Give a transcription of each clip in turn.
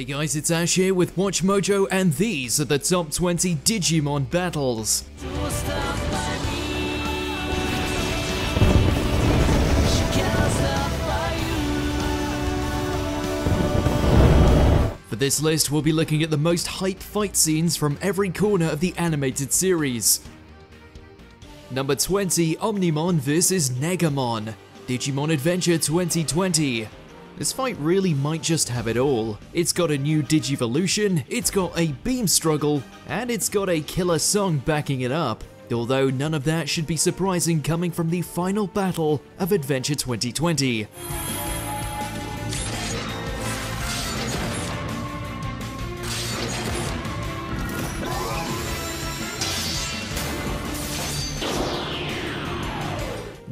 Hey guys, it's Ash here with Watch Mojo, and these are the top 20 Digimon battles. For this list, we'll be looking at the most hype fight scenes from every corner of the animated series. Number 20, Omnimon vs Negamon, Digimon Adventure 2020. This fight really might just have it all. It's got a new Digivolution, it's got a beam struggle, and it's got a killer song backing it up. Although none of that should be surprising coming from the final battle of Adventure 2020.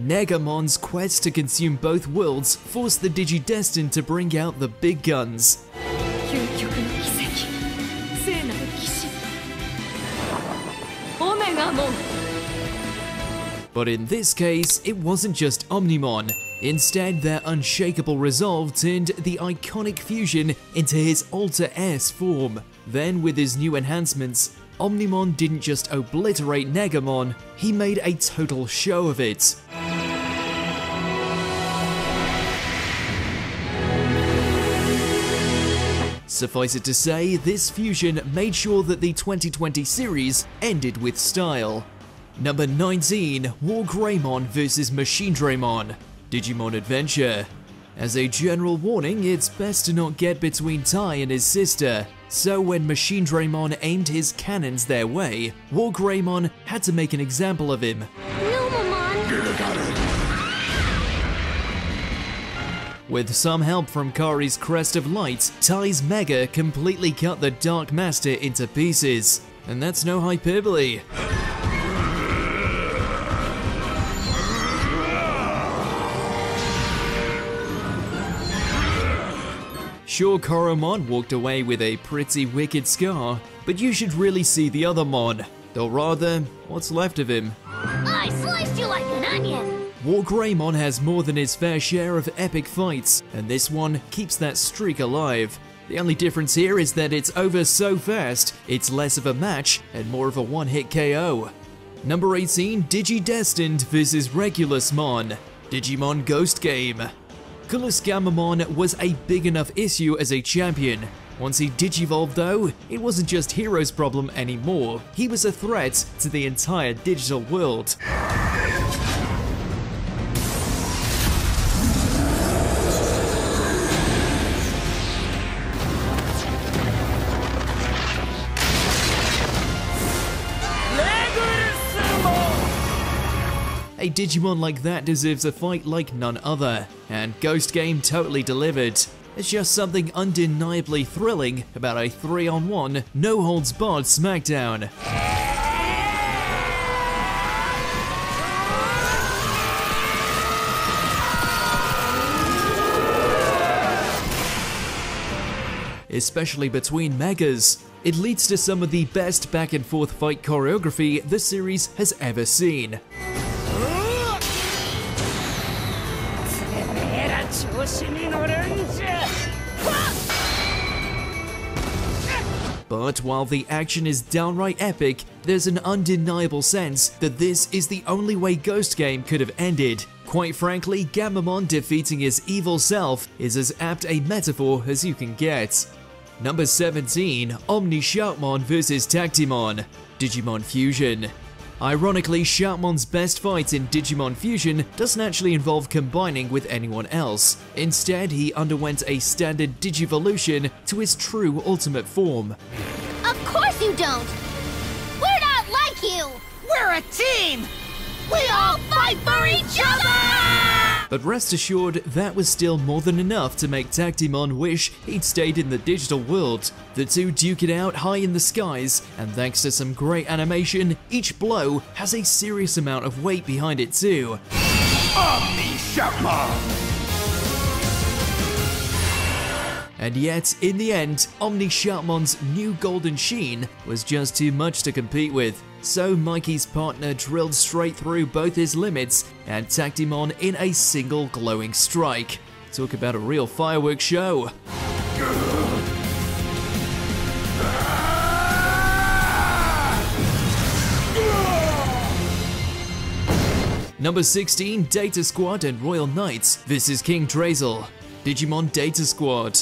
Negamon's quest to consume both worlds forced the Digidestin to bring out the big guns. But in this case, it wasn't just Omnimon. Instead, their unshakable resolve turned the iconic fusion into his Alter S form. Then, with his new enhancements, Omnimon didn't just obliterate Negamon, he made a total show of it. Suffice it to say, this fusion made sure that the 2020 series ended with style. Number 19, War Greymon vs Machinedramon, Digimon Adventure. As a general warning, it's best to not get between Tai and his sister, so when Machinedramon aimed his cannons their way, War Greymon had to make an example of him. With some help from Kari's Crest of Light, Tai's Mega completely cut the Dark Master into pieces. And that's no hyperbole. Sure, Koromon walked away with a pretty wicked scar, but you should really see the other Mon. Or rather, what's left of him. I sliced you like an onion! War Greymon has more than his fair share of epic fights, and this one keeps that streak alive. The only difference here is that it's over so fast, it's less of a match and more of a one-hit KO. Number 18, Digidestined vs Regulusmon, Digimon Ghost Game. Culus Gammamon was a big enough issue as a champion. Once he digivolved though, it wasn't just Hiro's problem anymore, he was a threat to the entire digital world. A Digimon like that deserves a fight like none other, and Ghost Game totally delivered. It's just something undeniably thrilling about a 3 on 1, no holds barred SmackDown. Especially between Megas. It leads to some of the best back and forth fight choreography the series has ever seen. But while the action is downright epic, there's an undeniable sense that this is the only way Ghost Game could have ended. Quite frankly, Gammamon defeating his evil self is as apt a metaphor as you can get. Number 17, Omni Shoutmon vs Tactimon, Digimon Fusion. Ironically, Shoutmon's best fight in Digimon Fusion doesn't actually involve combining with anyone else. Instead, he underwent a standard Digivolution to his true ultimate form. Of course you don't! We're not like you! We're a team! We all fight for each other! But rest assured, that was still more than enough to make Tactimon wish he'd stayed in the digital world. The two duke it out high in the skies, and thanks to some great animation, each blow has a serious amount of weight behind it too. Omni Shoutmon! And yet, in the end, Omni Shoutmon's new golden sheen was just too much to compete with. So Mikey's partner drilled straight through both his limits and Tactimon in a single glowing strike. Talk about a real fireworks show. Number 16, Data Squad and Royal Knights. This is King Drasil, Digimon Data Squad.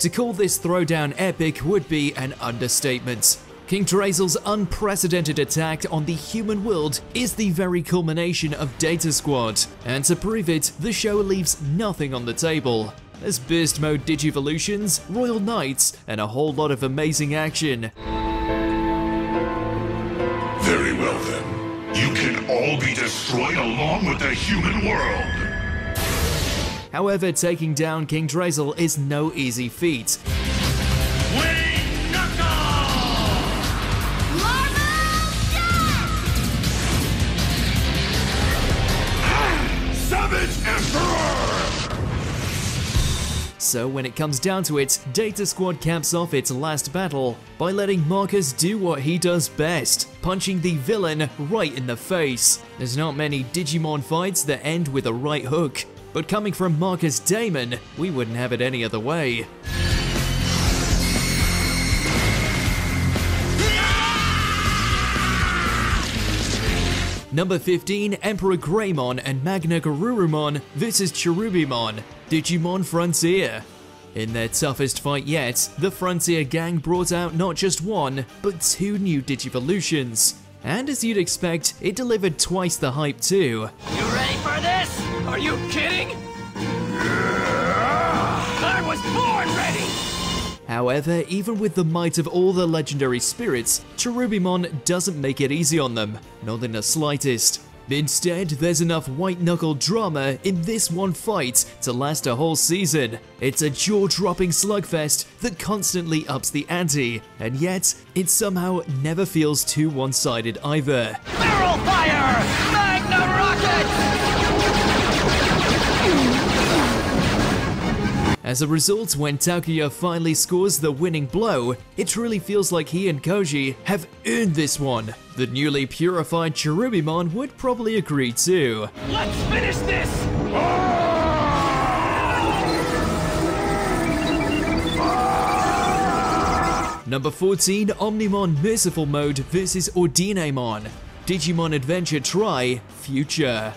To call this throwdown epic would be an understatement. King Drasil's unprecedented attack on the human world is the very culmination of Data Squad, and to prove it, the show leaves nothing on the table. There's Burst Mode Digivolutions, Royal Knights, and a whole lot of amazing action. Very well then. You can all be destroyed along with the human world. However, taking down King Drasil is no easy feat. So when it comes down to it, Data Squad caps off its last battle by letting Marcus do what he does best, punching the villain right in the face. There's not many Digimon fights that end with a right hook, but coming from Marcus Damon, we wouldn't have it any other way. Number 15, Emperor Greymon and Magna Garurumon vs Cherubimon, Digimon Frontier. In their toughest fight yet, the Frontier gang brought out not just one, but two new Digivolutions. And as you'd expect, it delivered twice the hype too. You ready for this? Are you kidding? I was born ready! However, even with the might of all the legendary spirits, Cherubimon doesn't make it easy on them, not in the slightest. Instead, there's enough white knuckle drama in this one fight to last a whole season. It's a jaw dropping slugfest that constantly ups the ante, and yet, it somehow never feels too one sided either. Barrel fire! As a result, when Takuya finally scores the winning blow, it truly feels like he and Koji have earned this one. The newly purified Cherubimon would probably agree too. Let's finish this! Number 14, Omnimon Merciful Mode vs Ordinemon. Digimon Adventure Tri Future.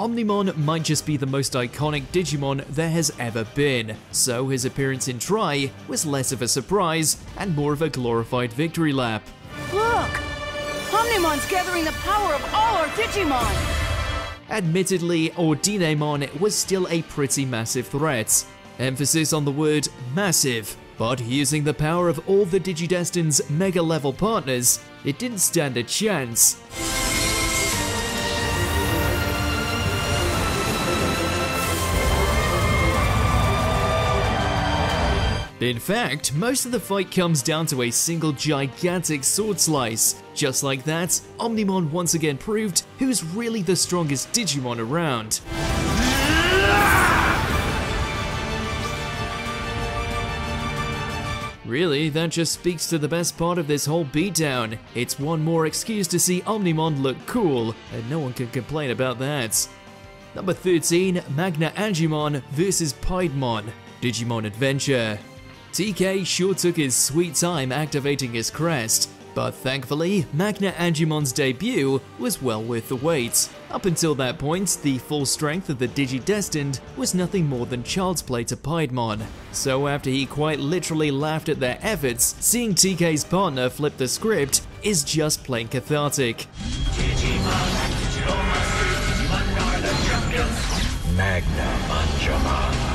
Omnimon might just be the most iconic Digimon there has ever been, so his appearance in Tri was less of a surprise and more of a glorified victory lap. Look! Omnimon's gathering the power of all our Digimon! Admittedly, Ordinemon was still a pretty massive threat. Emphasis on the word massive, but using the power of all the Digidestin's mega level partners, it didn't stand a chance. In fact, most of the fight comes down to a single gigantic sword slice. Just like that, Omnimon once again proved who's really the strongest Digimon around. Really, that just speaks to the best part of this whole beatdown. It's one more excuse to see Omnimon look cool, and no one can complain about that. Number 13, Magna Angemon vs Piedmon, Digimon Adventure. TK sure took his sweet time activating his crest, but thankfully, Magna Angemon's debut was well worth the wait. Up until that point, the full strength of the Digidestined was nothing more than child's play to Piedmon. So after he quite literally laughed at their efforts, seeing TK's partner flip the script is just plain cathartic. Magna Anjama.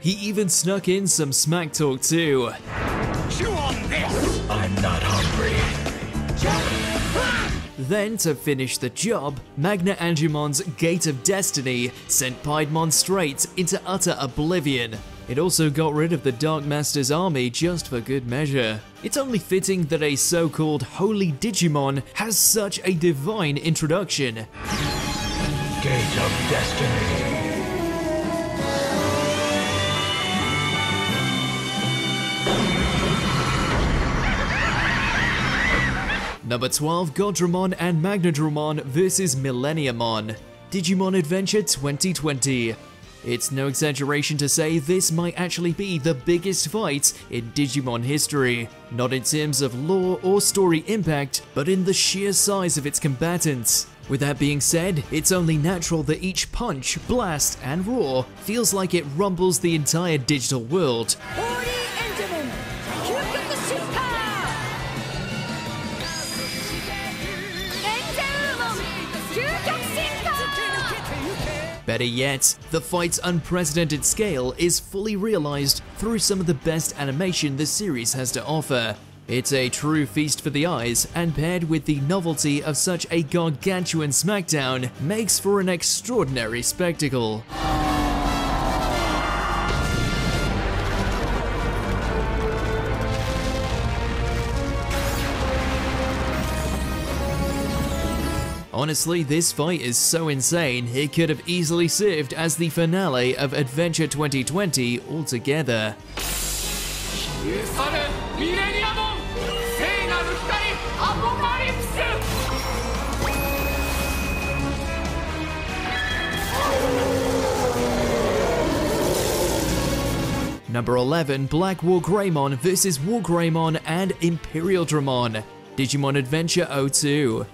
He even snuck in some smack talk too. Chew on this! I'm not hungry. Then, to finish the job, Magna Angemon's Gate of Destiny sent Piedmon straight into utter oblivion. It also got rid of the Dark Master's army just for good measure. It's only fitting that a so-called Holy Digimon has such a divine introduction. Gate of Destiny. Number 12, Goldramon and Magnadramon vs Millenniumon, Digimon Adventure 2020. It's no exaggeration to say this might actually be the biggest fight in Digimon history, not in terms of lore or story impact, but in the sheer size of its combatants. With that being said, it's only natural that each punch, blast, and roar feels like it rumbles the entire digital world. Oh, ホー Better yet, the fight's unprecedented scale is fully realized through some of the best animation the series has to offer. It's a true feast for the eyes, and paired with the novelty of such a gargantuan smackdown, makes for an extraordinary spectacle. Honestly, this fight is so insane, it could have easily served as the finale of Adventure 2020 altogether. Number 11, Black War Greymon vs War Greymon and Imperial Dramon, Digimon Adventure 02.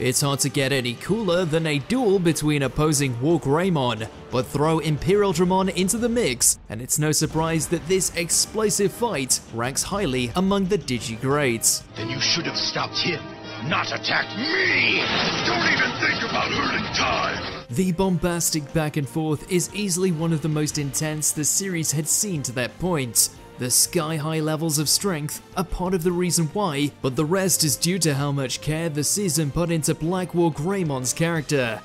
It's hard to get any cooler than a duel between opposing War Greymon, but throw Imperial Dramon into the mix, and it's no surprise that this explosive fight ranks highly among the Digigrades. Then you should have stopped him, not attacked me! Don't even think about hurting Tai! The bombastic back and forth is easily one of the most intense the series had seen to that point. The sky high levels of strength are part of the reason why, but the rest is due to how much care the season put into Black War Greymon's character.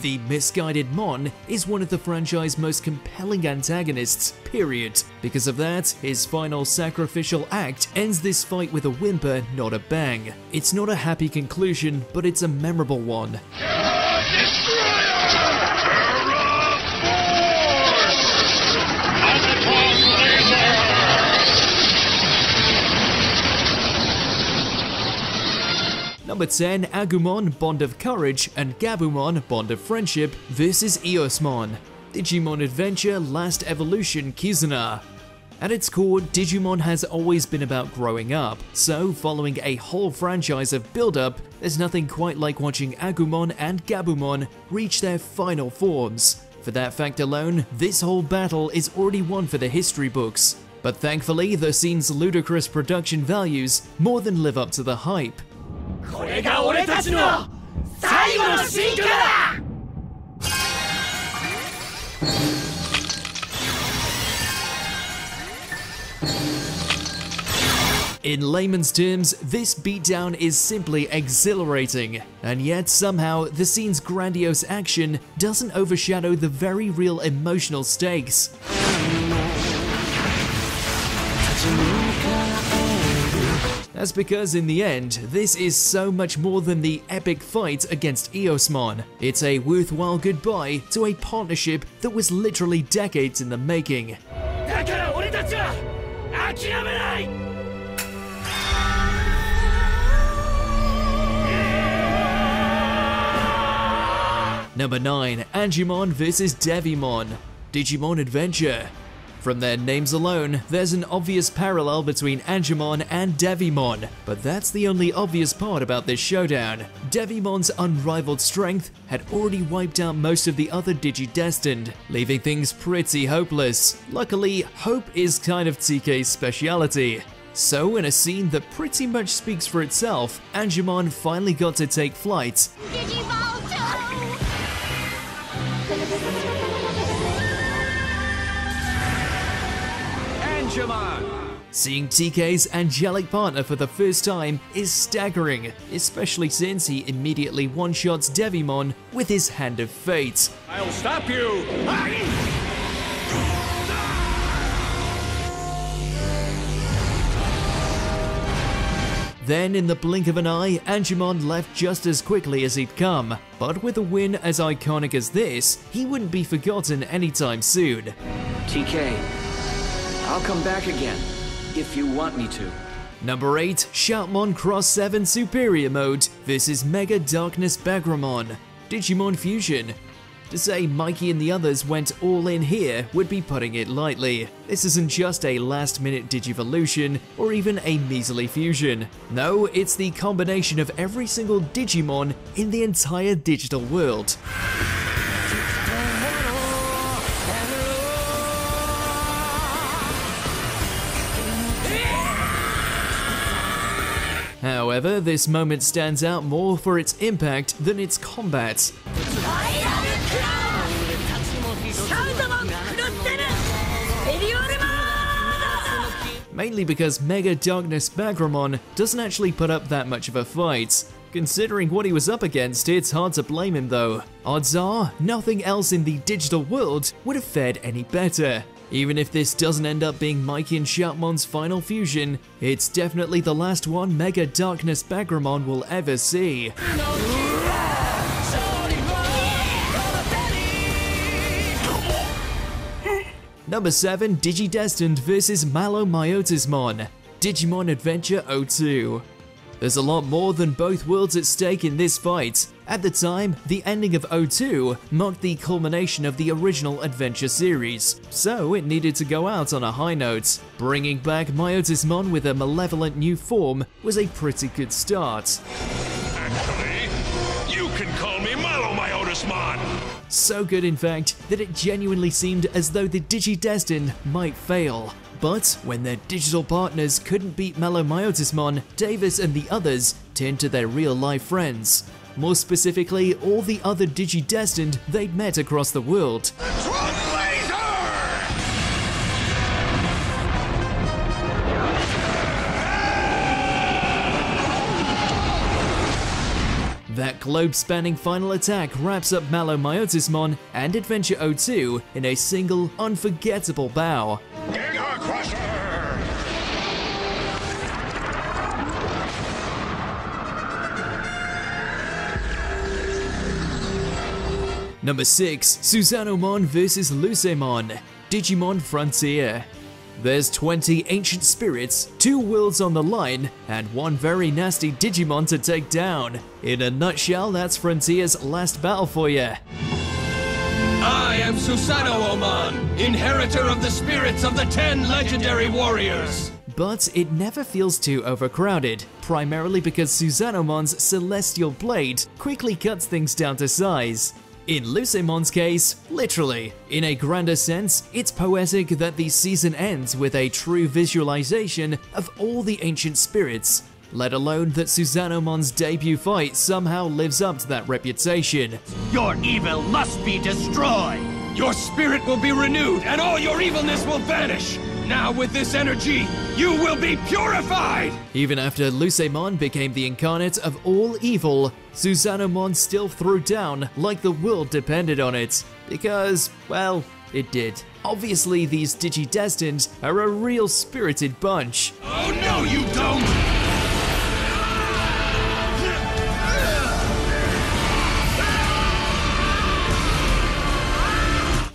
The misguided Mon is one of the franchise's most compelling antagonists, period. Because of that, his final sacrificial act ends this fight with a whimper, not a bang. It's not a happy conclusion, but it's a memorable one. Number 10, Agumon, Bond of Courage, and Gabumon, Bond of Friendship versus Eosmon. Digimon Adventure Last Evolution Kizuna. At its core, Digimon has always been about growing up, so following a whole franchise of build-up, there's nothing quite like watching Agumon and Gabumon reach their final forms. For that fact alone, this whole battle is already one for the history books. But thankfully, the scene's ludicrous production values more than live up to the hype. これが俺たちの最後の進化だ In layman's terms, this beatdown is simply exhilarating, and yet somehow the scene's grandiose action doesn't overshadow the very real emotional stakes. That's because in the end, this is so much more than the epic fight against Eosmon. It's a worthwhile goodbye to a partnership that was literally decades in the making. Number 9, Angemon vs Devimon, Digimon Adventure. From their names alone, there's an obvious parallel between Angemon and Devimon, but that's the only obvious part about this showdown. Devimon's unrivaled strength had already wiped out most of the other Digi-destined, leaving things pretty hopeless. Luckily, hope is kind of TK's speciality. So in a scene that pretty much speaks for itself, Angemon finally got to take flight, Digivolto! Angemon Seeing TK's angelic partner for the first time is staggering, especially since he immediately one-shots Devimon with his Hand of Fate. I'll stop you Then, in the blink of an eye, Angemon left just as quickly as he'd come. But with a win as iconic as this, he wouldn't be forgotten anytime soon. TK, I'll come back again if you want me to. Number 8, Shoutmon Cross 7 Superior Mode versus Mega Darkness Bagramon, Digimon Fusion. To say Mikey and the others went all in here would be putting it lightly. This isn't just a last minute Digivolution or even a measly fusion. No, it's the combination of every single Digimon in the entire digital world. However, this moment stands out more for its impact than its combat. Mainly because Mega Darkness Bagramon doesn't actually put up that much of a fight. Considering what he was up against, it's hard to blame him though. Odds are, nothing else in the digital world would have fared any better. Even if this doesn't end up being Mikey and Shoutmon's final fusion, it's definitely the last one Mega Darkness Bagramon will ever see. Number 7 Digidestined vs Malomyotismon Digimon Adventure 02 There's a lot more than both worlds at stake in this fight. At the time, the ending of O2 marked the culmination of the original adventure series, so it needed to go out on a high note. Bringing back Myotismon with a malevolent new form was a pretty good start. Actually, you can call me Malomyotismon! So good, in fact, that it genuinely seemed as though the Digidestined might fail. But when their digital partners couldn't beat Malomyotismon, Davis and the others turned to their real life friends. More specifically, all the other Digidestined they'd met across the world. That globe-spanning final attack wraps up Malomyotismon and Adventure 02 in a single, unforgettable bow. Number 6, Susanoomon vs Lucemon, Digimon Frontier. There's 20 ancient spirits, two worlds on the line, and one very nasty Digimon to take down. In a nutshell, that's Frontier's last battle for you. I am Susanoomon, inheritor of the spirits of the ten legendary warriors. But it never feels too overcrowded, primarily because Susanoomon's Celestial Blade quickly cuts things down to size. In Lucemon's case, literally. In a grander sense, it's poetic that the season ends with a true visualization of all the ancient spirits, let alone that Susanoomon's debut fight somehow lives up to that reputation. Your evil must be destroyed! Your spirit will be renewed and all your evilness will vanish. Now with this energy, you will be purified! Even after Lucemon became the incarnate of all evil, Susanomon still threw down like the world depended on it. Because, well, it did. Obviously, these Digidestined are a real spirited bunch. Oh no, you don't!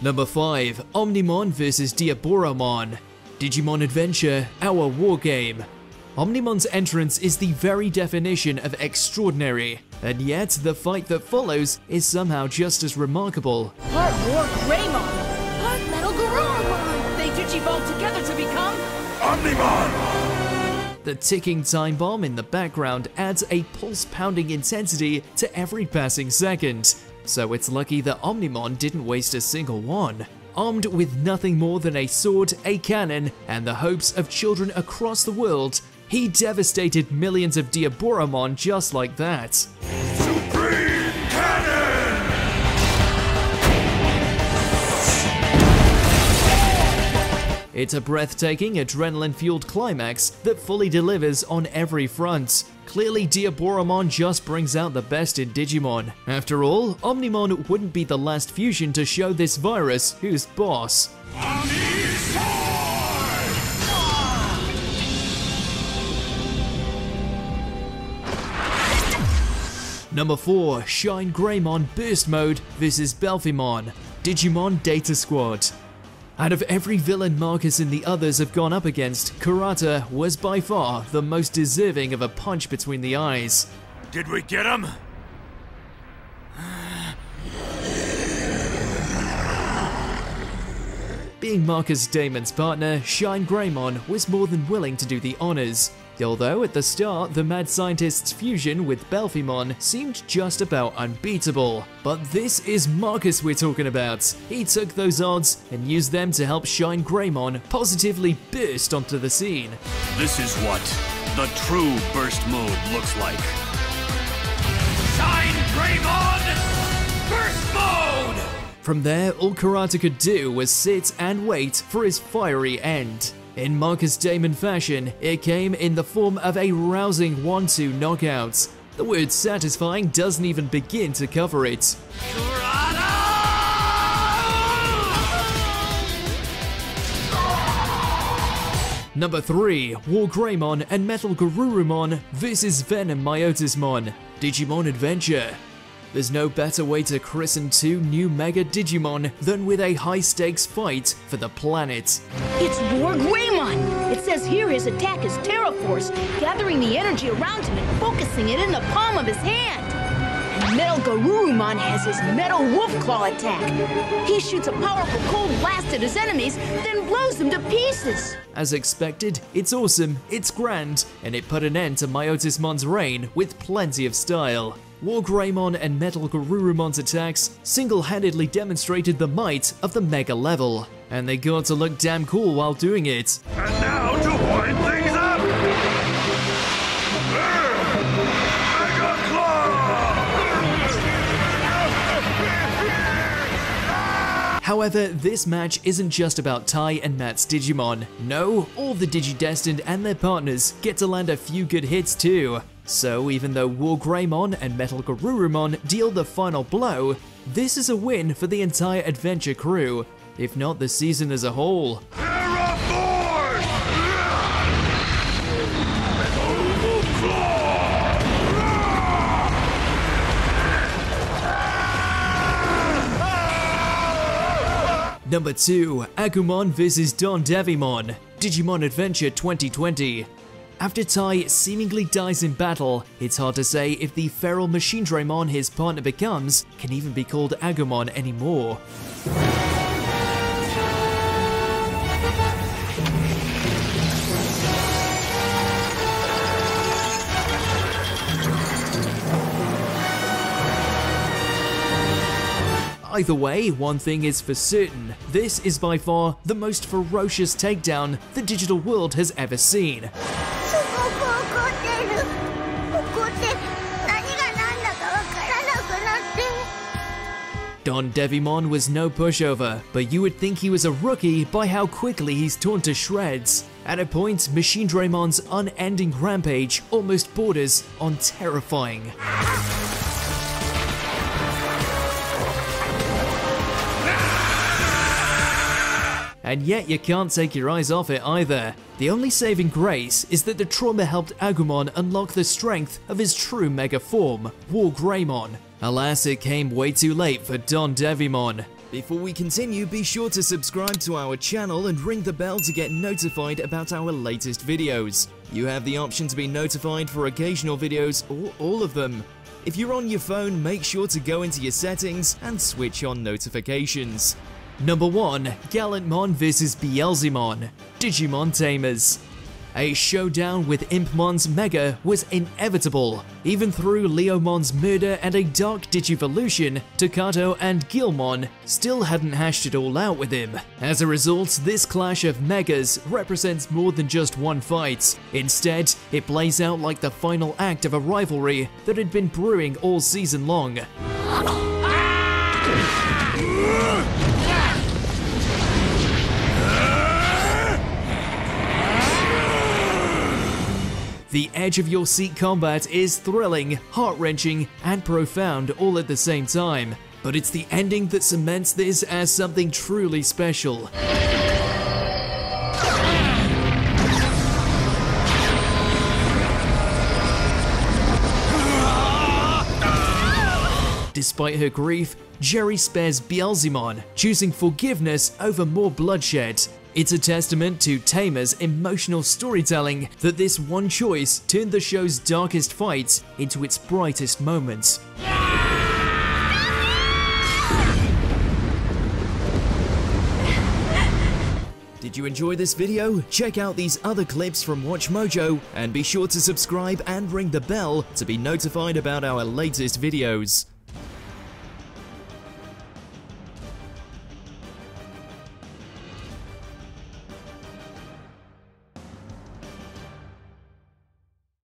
Number 5 Omnimon vs Diaboromon Digimon Adventure Our War Game. Omnimon's entrance is the very definition of extraordinary, and yet the fight that follows is somehow just as remarkable. Part War Greymon! Part Metal Garurumon! They digivolve together to become... Omnimon! The ticking time bomb in the background adds a pulse-pounding intensity to every passing second, so it's lucky that Omnimon didn't waste a single one. Armed with nothing more than a sword, a cannon, and the hopes of children across the world, he devastated millions of Diaboromon just like that. Supreme Cannon! It's a breathtaking, adrenaline-fueled climax that fully delivers on every front. Clearly, Diaboromon just brings out the best in Digimon. After all, Omnimon wouldn't be the last fusion to show this virus who's boss. Number 4, Shine Greymon Burst Mode vs Belphemon, Digimon Data Squad. Out of every villain Marcus and the others have gone up against, Kurata was by far the most deserving of a punch between the eyes. Did we get him? Being Marcus Damon's partner, Shine Greymon was more than willing to do the honors, Although at the start, the mad scientist's fusion with Belphemon seemed just about unbeatable. But this is Marcus we're talking about. He took those odds and used them to help Shine Greymon positively burst onto the scene. This is what the true burst mode looks like. Shine Greymon! Burst mode! From there, all Kurata could do was sit and wait for his fiery end. In Marcus Damon fashion, it came in the form of a rousing 1-2 knockout. The word satisfying doesn't even begin to cover it. Number 3, War Greymon and Metal Garurumon vs Venom Myotismon, Digimon Adventure. There's no better way to christen two new Mega Digimon than with a high-stakes fight for the planet. It's War Greymon! It says here his attack is Terra Force, gathering the energy around him and focusing it in the palm of his hand. And Metal Garurumon has his Metal Wolf Claw attack. He shoots a powerful cold blast at his enemies, then blows them to pieces. As expected, it's awesome, it's grand, and it put an end to Myotismon's reign with plenty of style. War Greymon and Metal Garurumon's attacks single-handedly demonstrated the might of the Mega level, and they got to look damn cool while doing it. And now However, this match isn't just about Tai and Matt's Digimon. No, all the Digidestined and their partners get to land a few good hits too. So even though War Greymon and Metal Garurumon deal the final blow, this is a win for the entire adventure crew, if not the season as a whole. Number 2, Agumon vs Don Devimon, Digimon Adventure 2020. After Tai seemingly dies in battle, it's hard to say if the feral Machinedramon his partner becomes can even be called Agumon anymore. Either way, one thing is for certain, this is by far the most ferocious takedown the digital world has ever seen. Don Devimon was no pushover, but you would think he was a rookie by how quickly he's torn to shreds. At a point, Machinedramon's unending rampage almost borders on terrifying. And yet you can't take your eyes off it either. The only saving grace is that the trauma helped Agumon unlock the strength of his true mega form, War Greymon. Alas, it came way too late for Don Devimon. Before we continue, be sure to subscribe to our channel and ring the bell to get notified about our latest videos. You have the option to be notified for occasional videos or all of them. If you're on your phone, make sure to go into your settings and switch on notifications. Number 1. Gallantmon vs Beelzemon, Digimon Tamers. A showdown with Impmon's Mega was inevitable. Even through Leomon's murder and a dark Digivolution, Takato and Guilmon still hadn't hashed it all out with him. As a result, this clash of Megas represents more than just one fight. Instead, it plays out like the final act of a rivalry that had been brewing all season long. The edge of your seat combat is thrilling, heart wrenching, and profound all at the same time. But it's the ending that cements this as something truly special. Despite her grief, Jeri spares Beelzemon, choosing forgiveness over more bloodshed. It's a testament to Tamer's emotional storytelling that this one choice turned the show's darkest fights into its brightest moments. Did you enjoy this video? Check out these other clips from WatchMojo and be sure to subscribe and ring the bell to be notified about our latest videos.